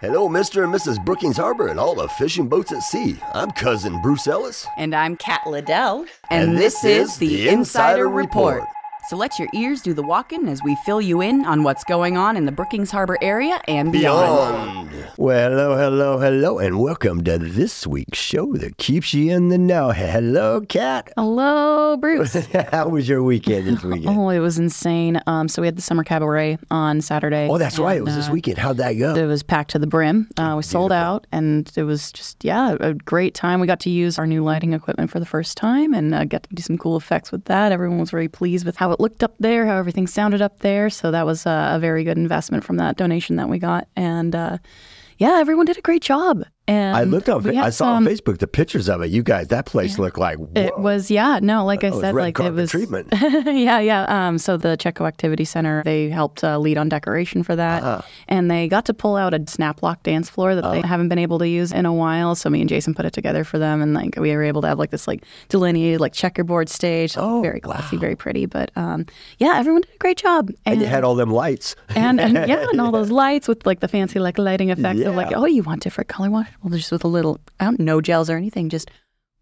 Hello, Mr. and Mrs. Brookings Harbor and all the fishing boats at sea. I'm cousin Bruce Ellis. And I'm Kat Liddell. And this is the Insider Report. So let your ears do the walking as we fill you in on what's going on in the Brookings Harbor area and beyond. Beyond. Well, hello, hello, hello, and welcome to this week's show that keeps you in the know. Hello, Kat. Hello, Bruce. How was your weekend this weekend? oh, it was insane. Um, so we had the summer cabaret on Saturday. Oh, that's right. It and, was this uh, weekend. How'd that go? It was packed to the brim. Uh, we sold out, and it was just yeah, a great time. We got to use our new lighting equipment for the first time, and uh, got to do some cool effects with that. Everyone was very pleased with how it looked up there, how everything sounded up there. So that was uh, a very good investment from that donation that we got, and uh, yeah, everyone did a great job. And I looked on. I saw on Facebook the pictures of it. You guys, that place looked like It was yeah no like I said like it was treatment. yeah yeah um so the Chetco Activity Center they helped uh, lead on decoration for that Uh-huh. and they got to pull out a snap lock dance floor that Oh. they haven't been able to use in a while so me and Jason put it together for them and like we were able to have like this like delineated like checkerboard stage Oh, very classy very pretty but um yeah everyone did a great job and you had all them lights. and, and yeah, and all those lights with like the fancy like lighting effects of like, oh, you want different color wash? Well, just with a little, I don't know gels or anything, just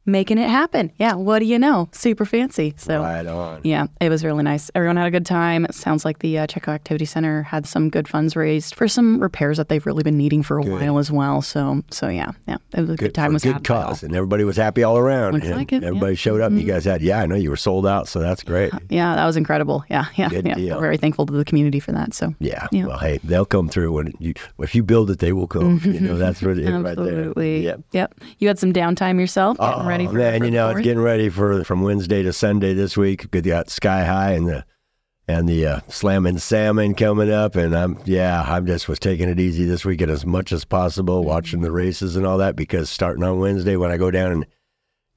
making it happen. Yeah, what do you know? Super fancy. So right on. yeah, it was really nice. Everyone had a good time. It sounds like the uh, Chetco Activity Center had some good funds raised for some repairs that they've really been needing for a while as well. So so yeah, yeah, it was a good, time. for Was good had by all. cause, and everybody was happy all around. Looks like it, yeah. Mm-hmm. Everybody showed up. and You guys had, yeah, I know you were sold out, so that's great. Yeah, that was incredible. Yeah, yeah, Good yeah. deal. Very thankful to the community for that. So Yeah. Yeah. Well, hey, they'll come through when you if you build it, they will come. You know, that's what it right there. Absolutely. Yep. Yep. You had some downtime yourself, getting Oh ready for man, you know, it's getting ready for from Wednesday to Sunday this week. We got Sky High and the and the uh, Slammin' Salmon coming up, and I'm yeah, I'm just was taking it easy this weekend as much as possible, Mm-hmm. watching the races and all that because starting on Wednesday when I go down and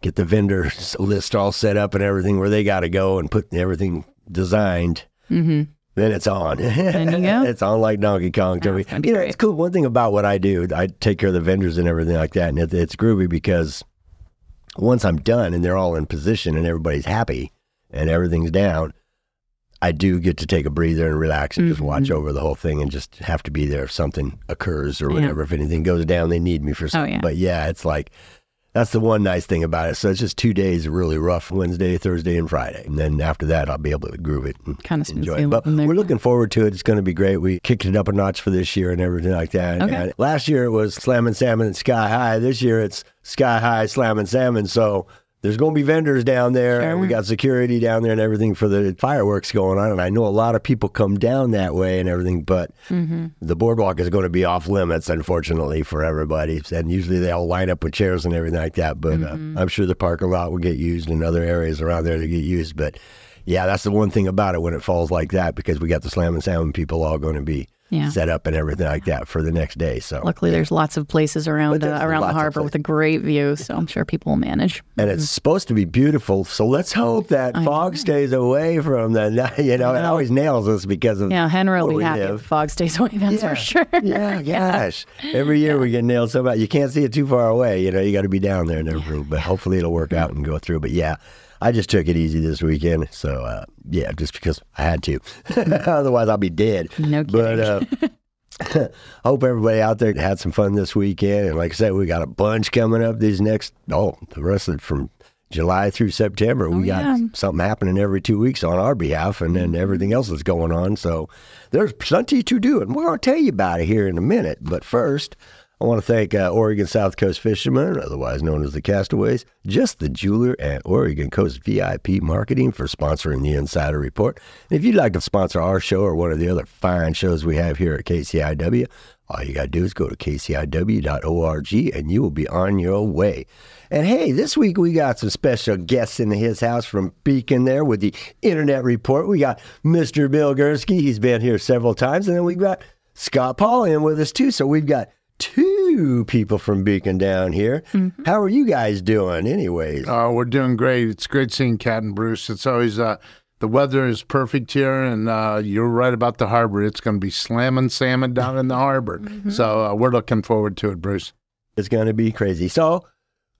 get the vendor list all set up and everything where they got to go and put everything designed. Mhm. Then it's on. Then you go. it's on like Donkey Kong. to Oh, me. it's You know, it's cool. One thing about what I do, I take care of the vendors and everything like that, and it, it's groovy because once I'm done and they're all in position and everybody's happy and everything's down, I do get to take a breather and relax and just watch over the whole thing and just have to be there if something occurs or Mm-hmm. Yeah. whatever. If anything goes down, they need me for something. yeah. But yeah, it's like that's the one nice thing about it. So it's just two days really rough Wednesday, Thursday, and Friday. And then after that, I'll be able to groove it and Kinda enjoy it. But we're looking forward to it. It's going to be great. We kicked it up a notch for this year and everything like that. Okay. And last year it was Slamming Salmon and Sky High. This year it's Sky High, Slammin' Salmon. So there's going to be vendors down there. and We got security down there and everything for the fireworks going on. And I know a lot of people come down that way and everything, but Mm-hmm. the boardwalk is going to be off limits, unfortunately, for everybody. And usually they all line up with chairs and everything like that. But Mm-hmm. uh, I'm sure the parking lot will get used and other areas around there to get used. But yeah, that's the one thing about it when it falls like that because we got the Slam and Salmon people all going to be Yeah. set up and everything like that for the next day. So Luckily, there's lots of places around uh, around the harbor with a great view, so I'm sure people will manage. and it's supposed to be beautiful. So let's hope that fog stays away from the. You know, it always nails us because of Yeah, Henry will we be happy live. if fog stays away. That's Yeah. for sure. Yeah, gosh. Every year we get nailed somehow. You can't see it too far away. You know, you got to be down there and everything. But hopefully it'll work out and go through. But yeah, I just took it easy this weekend. So uh, yeah, just because I had to. Otherwise, I'll be dead. No kidding. But uh, I hope everybody out there had some fun this weekend. And like I said, we got a bunch coming up these next, oh, the rest of from July through September. we got yeah. something happening every two weeks on our behalf, and then everything else is going on. So there's plenty to do, and we're going to tell you about it here in a minute. But first, I want to thank uh, Oregon South Coast Fishermen, otherwise known as the Castaways, Just the Jeweler, and Oregon Coast VIP Marketing for sponsoring the Insider Report. And if you'd like to sponsor our show or one of the other fine shows we have here at KCIW, all you got to do is go to kciw.org and you will be on your way. And hey, this week we got some special guests in his house from Beacon there with the Internet Report. We got Mr. Bill Gerski. He's been here several times. And then we've got Scott Paul in with us too. So we've got two people from Beacon down here. How are you guys doing, anyways? Uh, we're doing great. It's great seeing Kat and Bruce. It's always uh, the weather is perfect here, and uh, you're right about the harbor. It's going to be slamming salmon down in the harbor. So uh, we're looking forward to it, Bruce. It's going to be crazy. So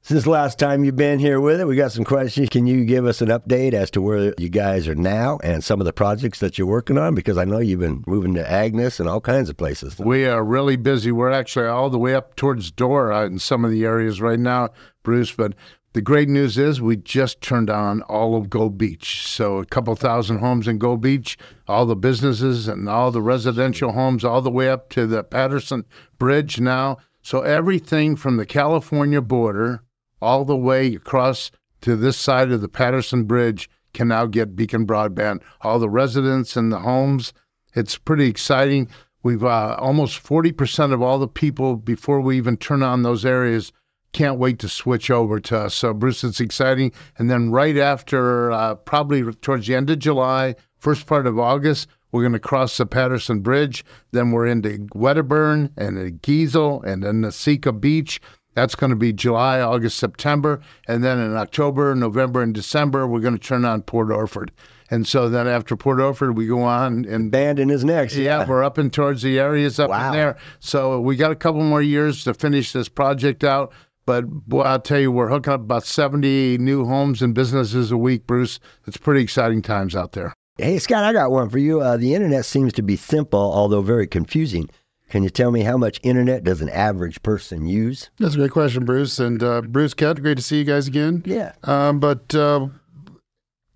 Since last time you've been here with it, we got some questions. Can you give us an update as to where you guys are now and some of the projects that you're working on? Because I know you've been moving to Agness and all kinds of places. We are really busy. We're actually all the way up towards Dora uh, in some of the areas right now, Bruce. But the great news is we just turned on all of Gold Beach. So a couple thousand homes in Gold Beach, all the businesses and all the residential homes, all the way up to the Patterson Bridge now. So everything from the California border all the way across to this side of the Patterson Bridge can now get Beacon Broadband. All the residents and the homes, it's pretty exciting. We've uh, almost 40% of all the people before we even turn on those areas can't wait to switch over to us. So, Bruce, it's exciting. And then right after, uh, probably towards the end of July, first part of August, we're going to cross the Patterson Bridge. Then we're into Wedderburn and Giesel and then Nesika Beach. That's going to be July, August, September. And then in October, November, and December, we're going to turn on Port Orford. And so then after Port Orford, we go on and Bandon is next. yeah, we're up and towards the areas up Wow. in there. So we got a couple more years to finish this project out. But boy, I'll tell you, we're hooking up about 70 new homes and businesses a week, Bruce. It's pretty exciting times out there. Hey, Scott, I got one for you. Uh, the internet seems to be simple, although very confusing. Can you tell me how much internet does an average person use? That's a great question, Bruce. And uh, Bruce, Kat, great to see you guys again. Yeah. Um, but uh,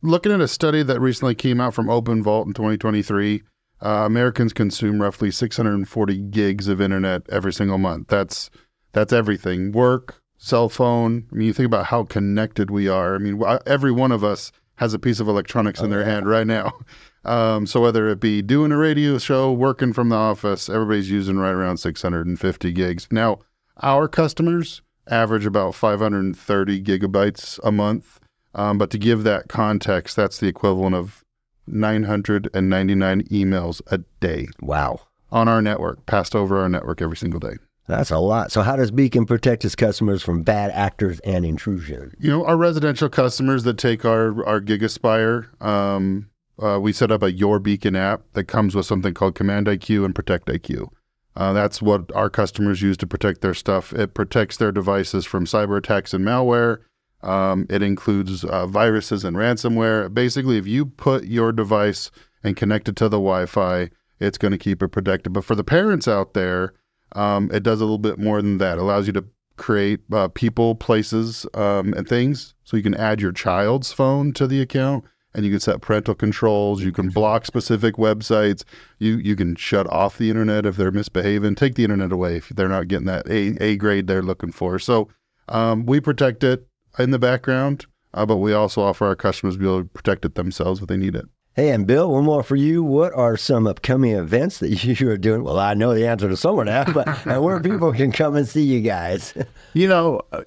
looking at a study that recently came out from OpenVault in 2023, uh, Americans consume roughly 640 gigs of internet every single month. That's that's everything: work, cell phone. I mean, you think about how connected we are. I mean, every one of us has a piece of electronics in their hand right now. Um, so whether it be doing a radio show, working from the office, everybody's using right around 650 gigs. Now, our customers average about 530 gigabytes a month. Um, but to give that context, that's the equivalent of 999 emails a day Wow. on our network, passed over our network every single day. That's a lot. So, how does Beacon protect its customers from bad actors and intrusion? You know, our residential customers that take our our GigaSpire, um, uh, we set up a Your Beacon app that comes with something called Command IQ and Protect IQ. Uh, that's what our customers use to protect their stuff. It protects their devices from cyber attacks and malware. Um, it includes uh, viruses and ransomware. Basically, if you put your device and connect it to the Wi-Fi, it's going to keep it protected. But for the parents out there, um, it does a little bit more than that. It allows you to create uh, people, places, um, and things. So you can add your child's phone to the account, and you can set parental controls. You can block specific websites. You you can shut off the internet if they're misbehaving. Take the internet away if they're not getting that A A grade they're looking for. So um, we protect it in the background, uh, but we also offer our customers to be able to protect it themselves if they need it. Hey, and Bill, one more for you. What are some upcoming events that you are doing? Well, I know the answer to some of that, but and where people can come and see you guys. You know, uh,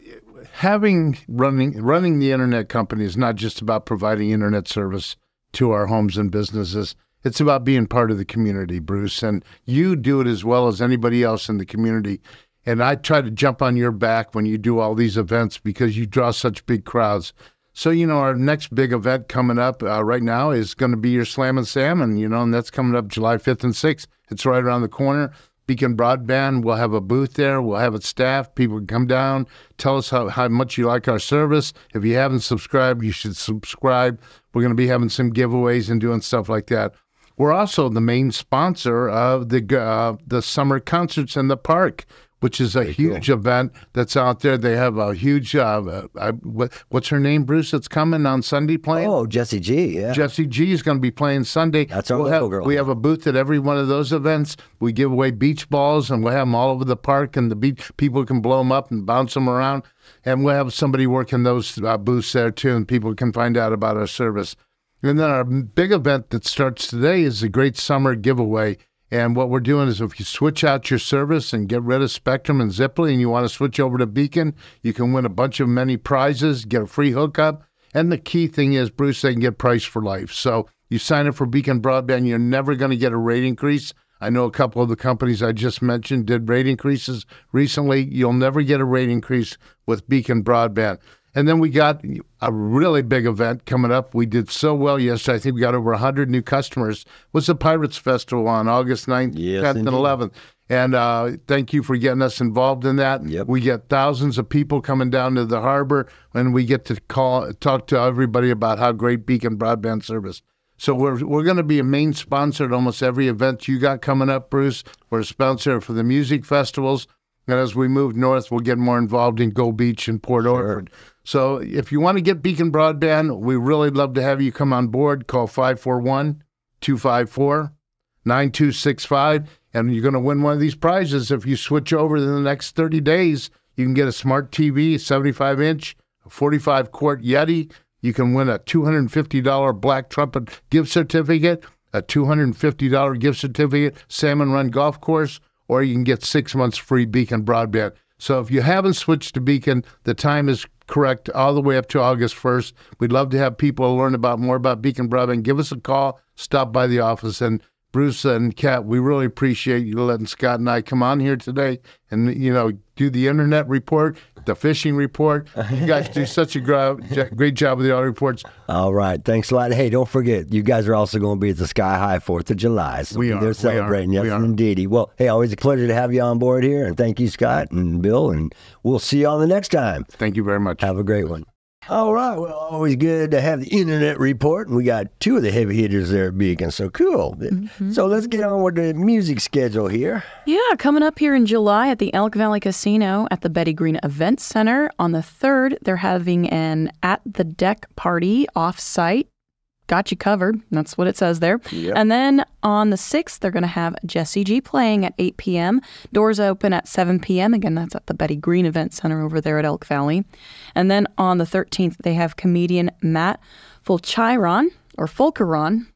having running running the internet company is not just about providing internet service to our homes and businesses. It's about being part of the community, Bruce, and you do it as well as anybody else in the community. And I try to jump on your back when you do all these events because you draw such big crowds. So, you know, our next big event coming up uh, right now is going to be your Slam and Salmon, you know, and that's coming up July 5th and 6th. It's right around the corner. Beacon Broadband, we'll have a booth there. We'll have it staffed. People can come down, tell us how, how much you like our service. If you haven't subscribed, you should subscribe. We're going to be having some giveaways and doing stuff like that. We're also the main sponsor of the uh, the summer concerts in the park, which is a huge event that's out there. They have a huge uh, I, what, what's her name, Bruce? That's coming on Sunday playing. Oh, Jessie G. Yeah. Jessie G is going to be playing Sunday. That's our we'll local have, girl. We have a booth at every one of those events. We give away beach balls, and we'll have them all over the park, and the beach people can blow them up and bounce them around. And we'll have somebody working those uh, booths there too, and people can find out about our service. And then our big event that starts today is the Great Summer Giveaway. And what we're doing is if you switch out your service and get rid of Spectrum and Ziply and you want to switch over to Beacon, you can win a bunch of many prizes, get a free hookup. And the key thing is, Bruce, they can get price for life. So you sign up for Beacon Broadband, you're never going to get a rate increase. I know a couple of the companies I just mentioned did rate increases recently. You'll never get a rate increase with Beacon Broadband. And then we got a really big event coming up. We did so well yesterday. I think we got over 100 new customers. It was the Pirates Festival on August 9th, Yes, 10th, and 11th. And uh, thank you for getting us involved in that. Yep. We get thousands of people coming down to the harbor, and we get to call, talk to everybody about how great Beacon broadband service. So we're we're going to be a main sponsor at almost every event you got coming up, Bruce. We're a sponsor for the music festivals, and as we move north, we'll get more involved in Gold Beach and Port Orford. So if you want to get Beacon broadband, we really love to have you come on board. Call 541 254 9265 and you're going to win one of these prizes if you switch over in the next 30 days. You can get a smart TV, 75 inch, a 45 quart Yeti. You can win a $250 Black Trumpet gift certificate, a $250 gift certificate, Salmon Run Golf Course, or you can get six months free Beacon broadband. So if you haven't switched to Beacon, the time is correct all the way up to August 1st. We'd love to have people learn about more about Beacon broadband. Give us a call, stop by the office, and Bruce and Kat, we really appreciate you letting Scott and I come on here today and you know do the internet report, the fishing report. You guys do such a great job with the auto reports. All right. Thanks a lot. Hey, don't forget, you guys are also going to be at the Sky High 4th of July. So We are, we They're are, celebrating. Yes, we are. indeedy. Well, hey, always a pleasure to have you on board here. And thank you, Scott and Bill. And we'll see you on the next time. Thank you very much. Have a great one. All right. Well, always good to have the internet report. And we got two of the heavy hitters there at Beacon. So cool. Mm-hmm. So let's get on with the music schedule here. Yeah, coming up here in July at the Elk Valley Casino at the Betty Green Event Center. On the 3rd, they're having an At the Deck party off site. Got you covered. That's what it says there. And then on the 6th, they're going to have Jessie G playing at 8 p.m. Doors open at 7 p.m. Again, that's at the Betty Green Event Center over there at Elk Valley. And then on the 13th, they have comedian Matt Fulchiron or Fulkeron.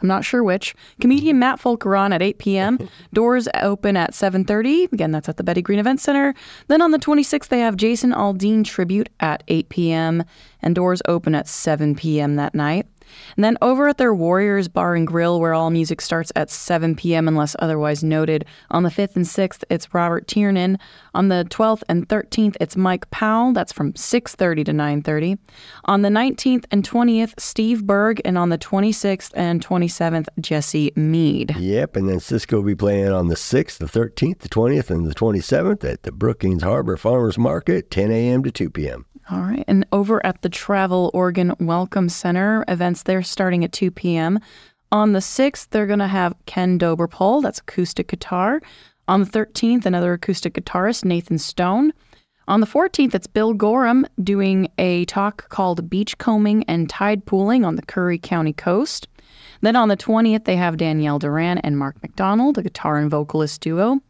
I'm not sure which. Comedian Matt Fulkeron at 8 p.m. Doors open at 7:30. Again, that's at the Betty Green Event Center. Then on the 26th, they have Jason Aldean tribute at 8 p.m. and doors open at 7 p.m. that night. And then over at their Warriors Bar and Grill, where all music starts at 7 p.m. unless otherwise noted. On the 5th and 6th, it's Robert Tiernan. On the 12th and 13th, it's Mike Powell. That's from 6:30 to 9:30. On the 19th and 20th, Steve Berg, and on the 26th and 27th, Jesse Mead. Yep. And then Cisco will be playing on the 6th, the 13th, the 20th, and the 27th at the Brookings Harbor Farmers Market, 10 a.m. to 2 p.m. All right. And over at the Travel Oregon Welcome Center, events there starting at 2 p.m. On the 6th, they're going to have Ken Doberpole, that's acoustic guitar. On the 13th, another acoustic guitarist, Nathan Stone. On the 14th, it's Bill Gorham doing a talk called Beachcombing and Tide Pooling on the Curry County coast. Then on the 20th, they have Danielle Duran and Mark McDonald, a guitar and vocalist duo.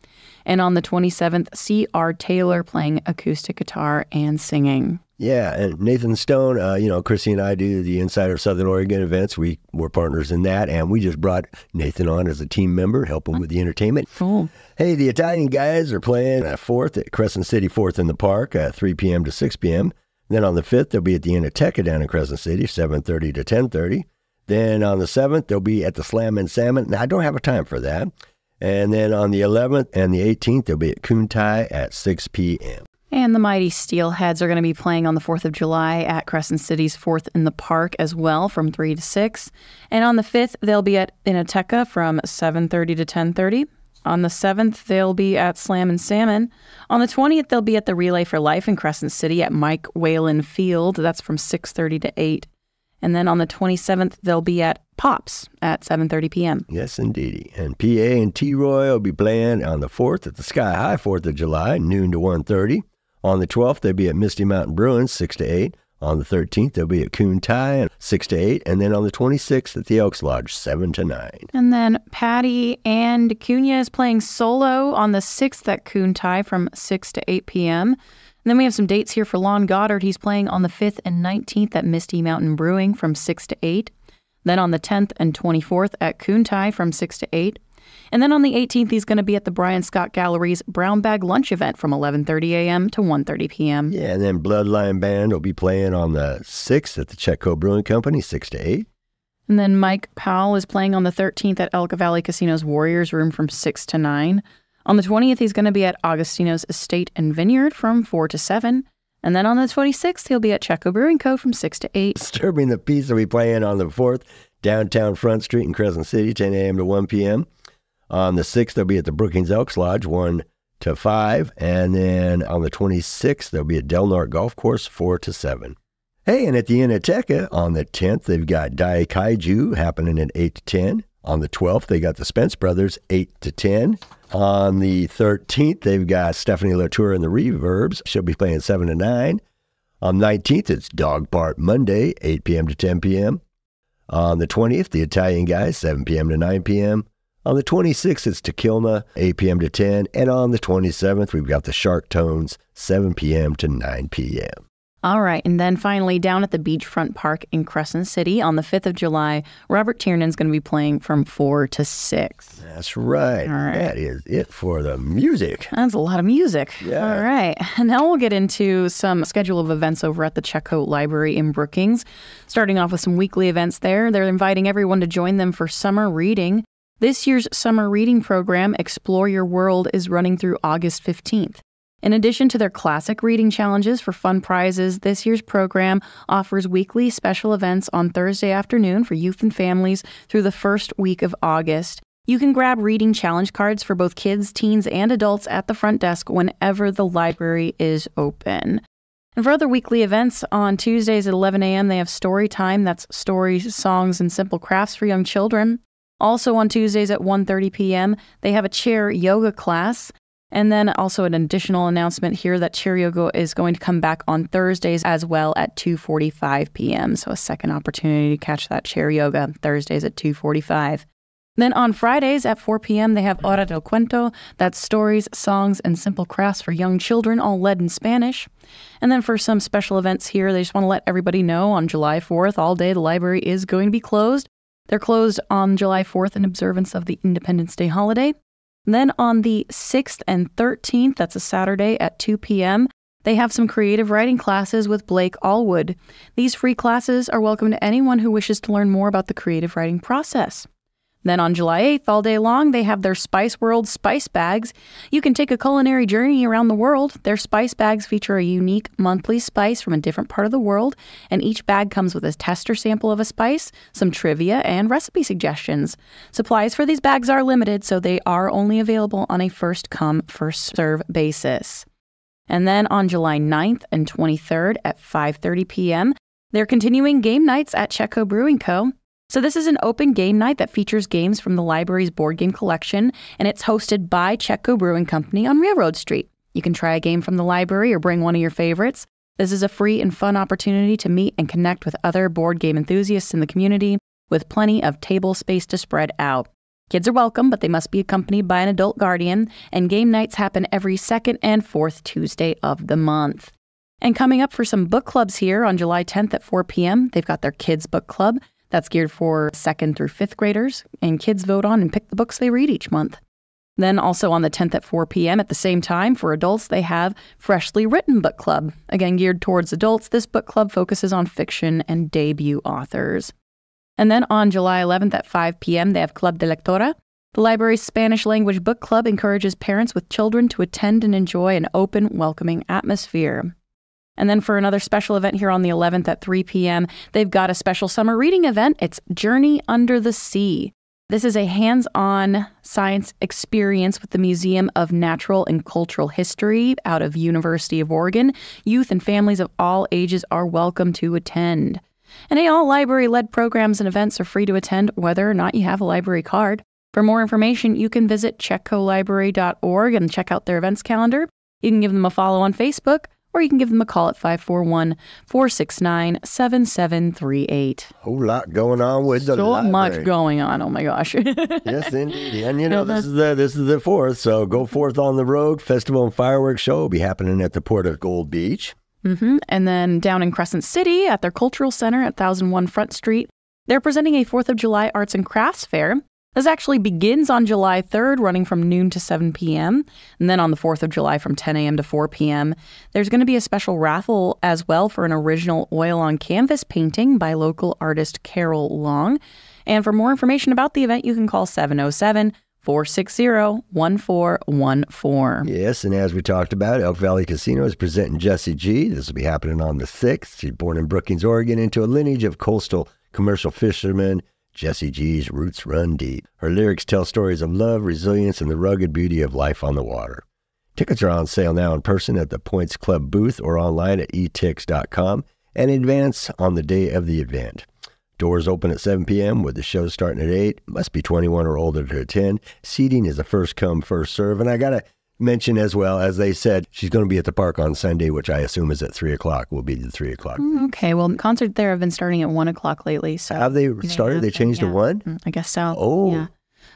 And on the 27th, C.R. Taylor playing acoustic guitar and singing. Yeah, and Nathan Stone, uh, you know, Chrissy and I do the Insider Southern Oregon events. We were partners in that, and we just brought Nathan on as a team member, help him with the entertainment. Cool. Hey, the Italian guys are playing at 4th at Crescent City 4th in the Park at 3 p.m. to 6 p.m. Then on the 5th, they'll be at the Anateca down in Crescent City, 7.30 to 10.30. Then on the 7th, they'll be at the Slam and Salmon. Now, I don't have a time for that. And then on the 11th and the 18th, they'll be at Kuntai at 6 p.m. And the Mighty Steelheads are going to be playing on the 4th of July at Crescent City's 4th in the Park as well from 3 to 6. And on the 5th, they'll be at Inateca from 7.30 to 10.30. On the 7th, they'll be at Slam and Salmon. On the 20th, they'll be at the Relay for Life in Crescent City at Mike Whalen Field. That's from 6.30 to 8. And then on the 27th, they'll be at Pops at 7.30 p.m. Yes, indeedy. And PA and T-Roy will be playing on the 4th at the Sky High 4th of July, noon to 1.30. On the 12th, they'll be at Misty Mountain Brewing, 6 to 8. On the 13th, they'll be at Coon Tai, 6 to 8. And then on the 26th at the Elks Lodge, 7 to 9. And then Patty and Cunha is playing solo on the 6th at Kuntai from 6 to 8 p.m. And then we have some dates here for Lon Goddard. He's playing on the 5th and 19th at Misty Mountain Brewing from 6 to 8. Then on the 10th and 24th at Kuntai from 6 to 8. And then on the 18th, he's going to be at the Brian Scott Gallery's Brown Bag Lunch event from 11:30 a.m. to 1:30 p.m. Yeah, and then Bloodline Band will be playing on the 6th at the Chetco Brewing Company, 6 to 8. And then Mike Powell is playing on the 13th at Elk Valley Casino's Warriors Room from 6 to 9. On the 20th, he's going to be at Augustino's Estate and Vineyard from 4 to 7. And then on the 26th, he'll be at Chetco Brewing Co. from 6 to 8. Disturbing the Peace will be playing on the 4th, downtown Front Street in Crescent City, 10 a.m. to 1 p.m. On the 6th, they'll be at the Brookings Elks Lodge, 1 to 5. And then on the 26th, they'll be at Del Norte Golf Course, 4 to 7. Hey, and at the Inateca on the 10th, they've got Dai Kaiju happening at 8 to 10. On the 12th, they got the Spence Brothers, 8 to 10. On the 13th, they've got Stephanie Latour and the Reverbs. She'll be playing 7 to 9. On 19th, it's Dog Part Monday, 8 p.m. to 10 p.m. On the 20th, the Italian Guys, 7 p.m. to 9 p.m. On the 26th, it's Tequilma, 8 p.m. to 10. And on the 27th, we've got the Shark Tones, 7 p.m. to 9 p.m. All right. And then finally, down at the Beachfront Park in Crescent City on the 5th of July, Robert Tiernan's going to be playing from 4 to 6. That's right. All right. That is it for the music. That's a lot of music. Yeah. All right. And now we'll get into some schedule of events over at the Chetco Library in Brookings. Starting off with some weekly events there. They're inviting everyone to join them for summer reading. This year's summer reading program, Explore Your World, is running through August 15th. In addition to their classic reading challenges for fun prizes, this year's program offers weekly special events on Thursday afternoon for youth and families through the first week of August. You can grab reading challenge cards for both kids, teens, and adults at the front desk whenever the library is open. And for other weekly events, on Tuesdays at 11 a.m., they have story time. That's stories, songs, and simple crafts for young children. Also on Tuesdays at 1:30 p.m., they have a chair yoga class. And then also an additional announcement here that Yoga is going to come back on Thursdays as well at 2:45 p.m. So a second opportunity to catch that Chair Yoga Thursdays at 2:45. Then on Fridays at 4 p.m., they have Hora del Cuento. That's stories, songs, and simple crafts for young children, all led in Spanish. And then for some special events here, they just want to let everybody know on July 4th, all day, the library is going to be closed. They're closed on July 4th in observance of the Independence Day holiday. Then on the 6th and 13th, that's a Saturday at 2 p.m., they have some creative writing classes with Blake Allwood. These free classes are welcome to anyone who wishes to learn more about the creative writing process. Then on July 8th, all day long, they have their Spice World spice bags. You can take a culinary journey around the world. Their spice bags feature a unique monthly spice from a different part of the world, and each bag comes with a tester sample of a spice, some trivia, and recipe suggestions. Supplies for these bags are limited, so they are only available on a first come, first serve basis. And then on July 9th and 23rd at 5:30 p.m., they're continuing game nights at Chetco Brewing Co. So, this is an open game night that features games from the library's board game collection, and it's hosted by Chetco Brewing Company on Railroad Street. You can try a game from the library or bring one of your favorites. This is a free and fun opportunity to meet and connect with other board game enthusiasts in the community with plenty of table space to spread out. Kids are welcome, but they must be accompanied by an adult guardian, and game nights happen every second and fourth Tuesday of the month. And coming up for some book clubs here on July 10th at 4 p.m., they've got their Kids Book Club. That's geared for second through fifth graders, and kids vote on and pick the books they read each month. Then, also on the 10th at 4 p.m., at the same time, for adults, they have Freshly Written Book Club. Again, geared towards adults, this book club focuses on fiction and debut authors. And then on July 11th at 5 p.m., they have Club de Lectora. The library's Spanish language book club encourages parents with children to attend and enjoy an open, welcoming atmosphere. And then for another special event here on the 11th at 3 p.m., they've got a special summer reading event. It's Journey Under the Sea. This is a hands on science experience with the Museum of Natural and Cultural History out of University of Oregon. Youth and families of all ages are welcome to attend. And hey, all library led programs and events are free to attend whether or not you have a library card. For more information, you can visit chetcolibrary.org and check out their events calendar. You can give them a follow on Facebook or you can give them a call at 541 469 7738. Whole lot going on with the So library. much going on. Oh my gosh. yes, indeed. And you know, Yeah, this is the this is the fourth. So go Fourth on the Rogue. Festival and fireworks show will be happening at the Port of Gold Beach. hmm And then down in Crescent City at their Cultural Center at 1001 Front Street, they're presenting a 4th of July Arts and Crafts Fair. This actually begins on July 3rd, running from noon to 7 p.m., and then on the 4th of July from 10 a.m. to 4 p.m. There's going to be a special raffle as well for an original oil on canvas painting by local artist Carol Long. And for more information about the event, you can call 707 460 1414. Yes, and as we talked about, Elk Valley Casino is presenting Jessie G. This will be happening on the 6th. She's born in Brookings, Oregon, into a lineage of coastal commercial fishermen Jessie G's roots run deep. Her lyrics tell stories of love, resilience, and the rugged beauty of life on the water. Tickets are on sale now in person at the Points Club booth or online at etix.com and advance on the day of the event. Doors open at 7 p.m. with the show starting at 8. Must be 21 or older to attend. Seating is a first come, first serve. And I got to mention as well, as they said, she's going to be at the park on Sunday, which I assume is at 3 o'clock, will be the 3 o'clock. Mm, Okay, well, concert there have been starting at one o'clock lately. So Have they started? They changed to yeah. 1? Mm, I guess so. Oh. yeah.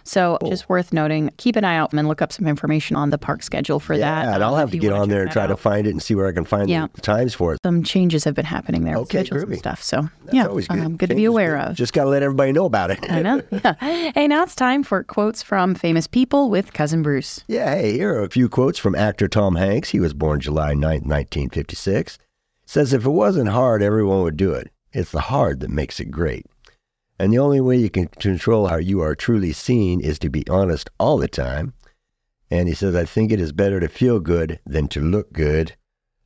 So just worth noting, keep an eye out and look up some information on the park schedule for yeah, that. and I'll um, have to get on there and try to find it and see where I can find Yeah. the times for it. Some changes have been happening there with Okay, schedules groovy. and stuff. So That's yeah, always good. um, good to be aware good. of. Just got to let everybody know about it. I know. Yeah. Hey, now it's time for quotes from famous people with cousin Bruce. Yeah, hey, here are a few quotes from actor Tom Hanks. He was born July 9th, 1956. Says, if it wasn't hard, everyone would do it. It's the hard that makes it great. And the only way you can control how you are truly seen is to be honest all the time. And he says, I think it is better to feel good than to look good.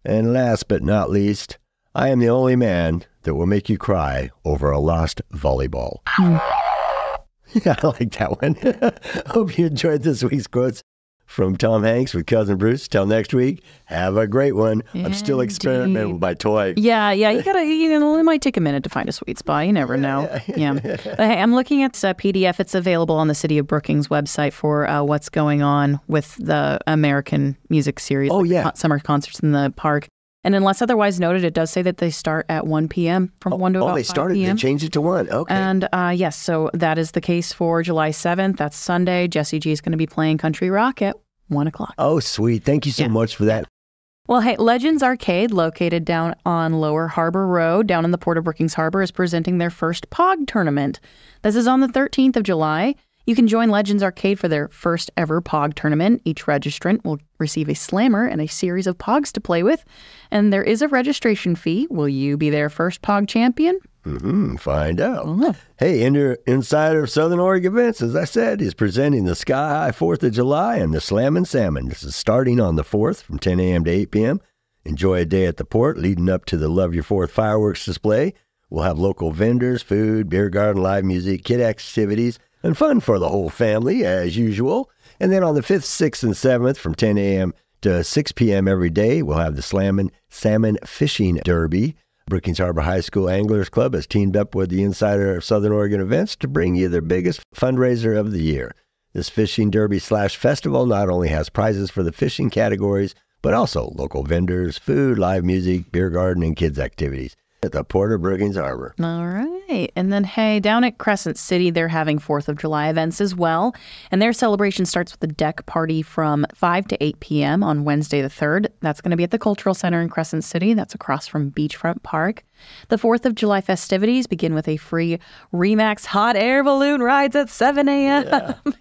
And last but not least, I am the only man that will make you cry over a lost volleyball. Yeah, I like that one. Hope you enjoyed this week's quotes from Tom Hanks with Cousin Bruce. Till next week, have a great one. I'm still experimenting with my toy. Yeah, yeah, you gotta, you know, it might take a minute to find a sweet spot. You never know. Yeah. But hey, I'm looking at a PDF. It's available on the City of Brookings website for uh, what's going on with the American music series. Oh, like yeah. con- summer concerts in the park. And unless otherwise noted, it does say that they start at 1 p.m. from 1 to oh, about they 5 started. They p.m. changed it to one. Okay. And uh, yes, so that is the case for July 7th. That's Sunday. Jessie G is going to be playing Country Rock at 1 o'clock. oh, sweet. Thank you so Yeah. much for that. Well, hey, Legends Arcade, located down on Lower Harbor Road, down in the Port of Brookings Harbor, is presenting their first POG tournament. This is on the 13th of July. You can join Legends Arcade for their first ever POG tournament. Each registrant will receive a slammer and a series of POGs to play with. And there is a registration fee. Will you be their first POG champion? Mm-hmm, find out. Oh. Hey, Insider of Southern Oregon Events, as I said, is presenting the Sky High 4th of July and the Slammin' Salmon. This is starting on the 4th from 10 a.m. to 8 p.m. Enjoy a day at the port leading up to the Love Your Fourth fireworks display. We'll have local vendors, food, beer garden, live music, kid activities, and fun for the whole family, as usual. And then on the 5th, 6th, and 7th from 10 a.m. to 6 p.m. every day, we'll have the Slammin' Salmon Fishing Derby. Brookings Harbor High School Anglers Club has teamed up with the Insider of Southern Oregon Events to bring you their biggest fundraiser of the year. This fishing derby slash festival not only has prizes for the fishing categories, but also local vendors, food, live music, beer garden, and kids activities at the Port of Brookings Harbor. All right. And then, hey, down at Crescent City, they're having 4th of July events as well. And their celebration starts with a deck party from 5 to 8 p.m. on Wednesday the 3rd. That's going to be at the Cultural Center in Crescent City. That's across from Beachfront Park. The 4th of July festivities begin with a free Remax hot air balloon rides at 7 a.m.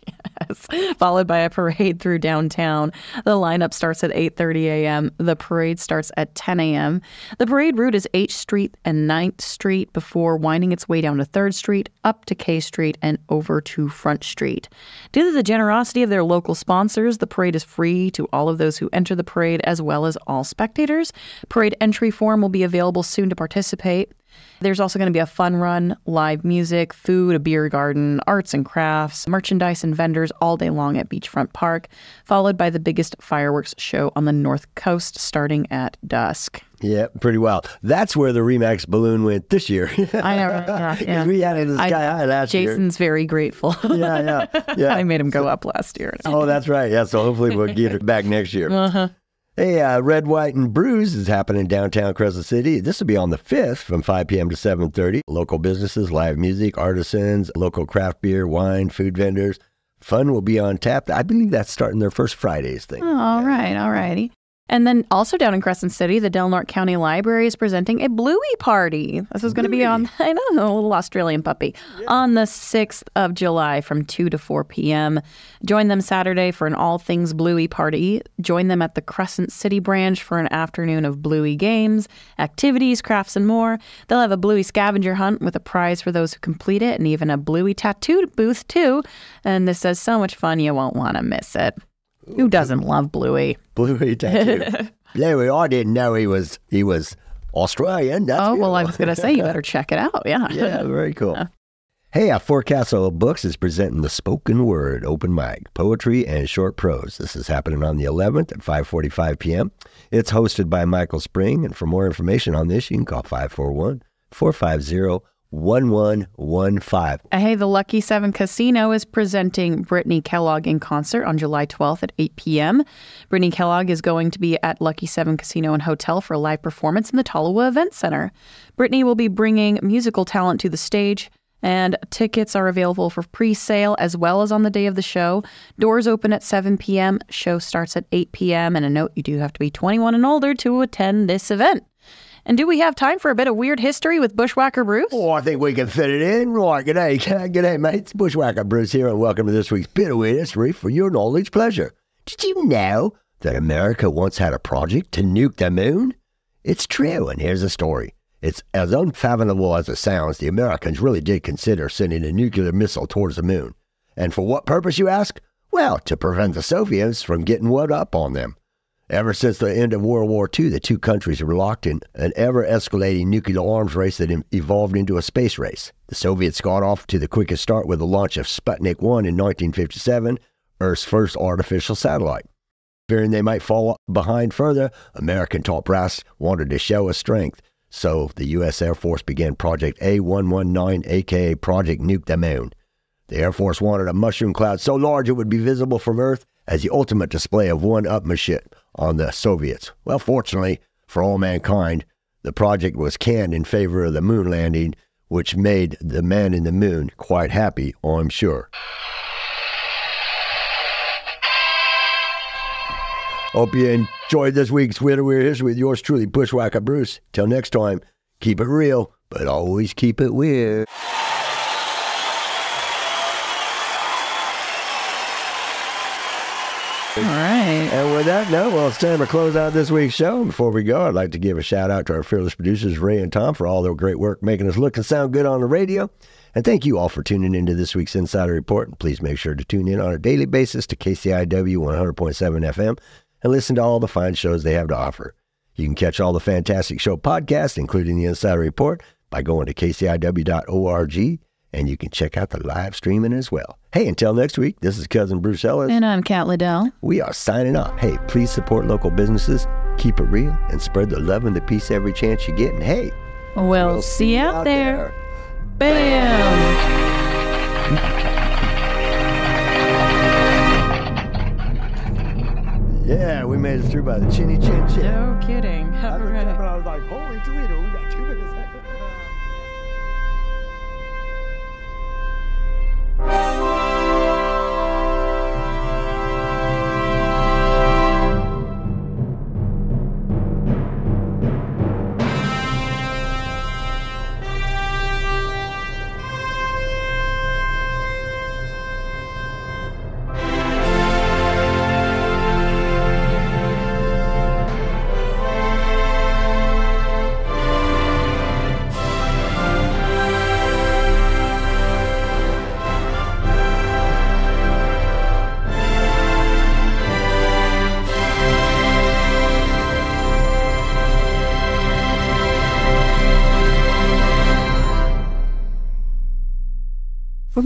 yes. Followed by a parade through downtown. The lineup starts at 8:30 a.m. The parade starts at 10 a.m. The parade route is 8th Street and 9th Street before winding its way down to 3rd Street, up to K Street, and over to Front Street. Due to the generosity of their local sponsors, the parade is free to all of those who enter the parade as well as all spectators. Parade entry form will be available soon to participate. There's also going to be a fun run, live music, food, a beer garden, arts and crafts, merchandise, and vendors all day long at Beachfront Park, followed by the biggest fireworks show on the North Coast starting at dusk. Yeah, pretty well. That's where the Remax balloon went this year. I know, yeah, yeah. we had it in the I- sky high last year. Jason's very grateful. Yeah, yeah, yeah. I made him go up last year. Oh, that's right. Yeah, so hopefully we'll get it back next year. Uh-huh. Hey, uh, Red, White, and Brews is happening downtown Crescent City. This will be on the 5th from 5 p.m. to 7.30. Local businesses, live music, artisans, local craft beer, wine, food vendors. Fun will be on tap. I believe that's starting their first Fridays thing. Oh, all right, all righty. And then also down in Crescent City, the Del Norte County Library is presenting a Bluey party. This is going to be on, I know, a little Australian puppy, on the 6th of July from 2 to 4 p.m. Join them Saturday for an all things Bluey party. Join them at the Crescent City branch for an afternoon of Bluey games, activities, crafts, and more. They'll have a Bluey scavenger hunt with a prize for those who complete it and even a Bluey tattoo booth, too. And this is so much fun, you won't want to miss it. Who doesn't love Bluey? Bluey tattoo. well, I didn't know he was he was Australian. That's Oh, well, I was going to say, you better check it out. Yeah. yeah, very cool. Hey, our Forecastle Books is presenting the Spoken Word Open Mic, Poetry and Short Prose. This is happening on the 11th at 5.45 p.m. It's hosted by Michael Spring, and for more information on this, you can call 541-450-1115. Uh, hey, the Lucky Seven Casino is presenting Brittany Kellogg in concert on July 12th at 8 p.m. Brittany Kellogg is going to be at Lucky Seven Casino and Hotel for a live performance in the Tolowa Event Center. Brittany will be bringing musical talent to the stage and tickets are available for pre-sale as well as on the day of the show. Doors open at 7 p.m. Show starts at 8 p.m. And a note: you do have to be 21 and older to attend this event. And do we have time for a bit of weird history with Bushwhacker Bruce? Oh, I think we can fit it in. Right, g'day, g'day, mate. It's Bushwhacker Bruce here, and welcome to this week's Bit of Weird History for your knowledge pleasure. Did you know that America once had a project to nuke the moon? It's true, and here's the story. It's as unfathomable as it sounds, the Americans really did consider sending a nuclear missile towards the moon. And for what purpose, you ask? Well, to prevent the Soviets from getting one up on them. Ever since the end of World War II, the two countries were locked in an ever escalating nuclear arms race that evolved into a space race. The Soviets got off to the quickest start with the launch of Sputnik 1 in 1957, Earth's first artificial satellite. Fearing they might fall behind further, American top brass wanted to show a strength so the U.S. Air Force began Project A119, aka Project Nuke the Moon. The Air Force wanted a mushroom cloud so large it would be visible from Earth as the ultimate display of one upmanship on the Soviets. Well, fortunately for all mankind, the project was canned in favor of the moon landing, which made the man in the moon quite happy, I'm sure. Hope you enjoyed this week's Weird Weird History with yours truly, Bushwhacker Bruce. Till next time, keep it real, but always keep it weird. All right. And with that note, well, it's time to close out this week's show. Before we go, I'd like to give a shout out to our fearless producers, Ray and Tom, for all their great work making us look and sound good on the radio. And thank you all for tuning into this week's Insider Report. And please make sure to tune in on a daily basis to KCIW 100.7 FM and listen to all the fine shows they have to offer. You can catch all the Fantastic Show podcasts, including the Insider Report, by going to kciw.org, and you can check out the live streaming as well. Hey, until next week, this is Cousin Bruce Ellis. And I'm Kat Liddell. We are signing off. Hey, please support local businesses, keep it real, and spread the love and the peace every chance you get. And hey, we'll, we'll see you out, out there. there. Bam! Yeah, we made it through by the chinny chin chin. No kidding. I, and I was like, holy Toledo, we got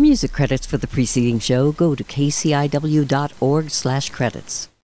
music credits for the preceding show, go to kciw.org slash credits.